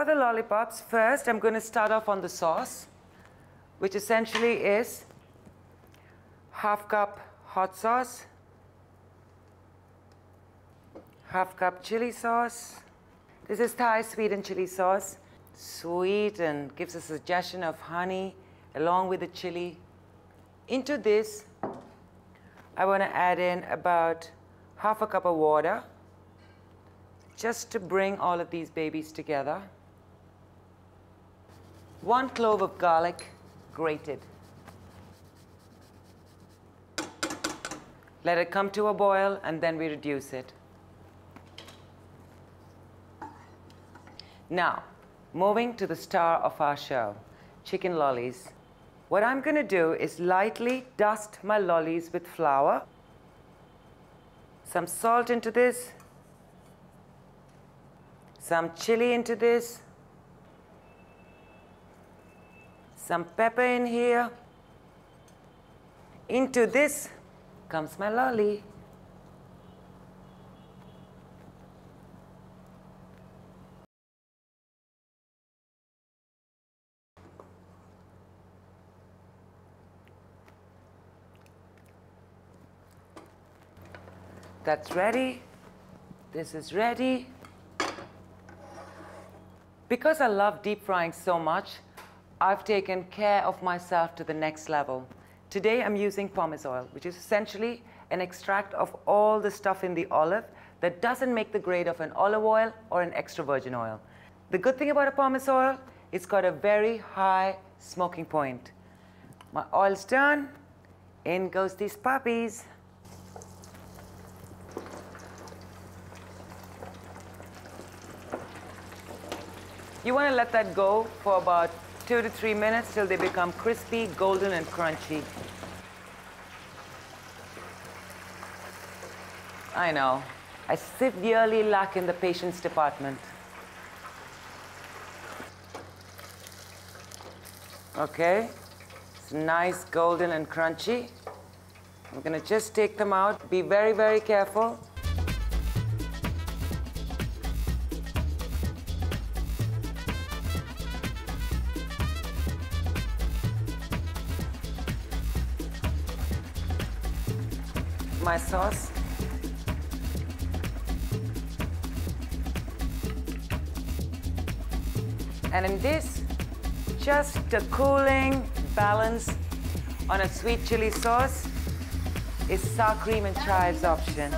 For the lollipops, first I'm going to start off on the sauce, which essentially is half cup hot sauce, half cup chili sauce. This is Thai sweet and chili sauce. Sweet and gives a suggestion of honey along with the chili. Into this, I want to add in about half a cup of water just to bring all of these babies together. One clove of garlic grated. Let it come to a boil and then we reduce it. Now, moving to the star of our show, chicken lollies. What I'm going to do is lightly dust my lollies with flour, some salt into this, some chili into this, some pepper in here. Into this comes my lolly. That's ready. This is ready. Because I love deep frying so much, I've taken care of myself to the next level. Today I'm using pomace oil, which is essentially an extract of all the stuff in the olive that doesn't make the grade of an olive oil or an extra virgin oil. The good thing about a pomace oil, it's got a very high smoking point. My oil's done. In goes these puppies. You want to let that go for about two to three minutes till they become crispy, golden, and crunchy. I know. I severely lack in the patience department. Okay, it's nice, golden, and crunchy. I'm gonna just take them out. Be very, very careful. my sauce. And in this, just the cooling balance on a sweet chili sauce is sour cream and chives option.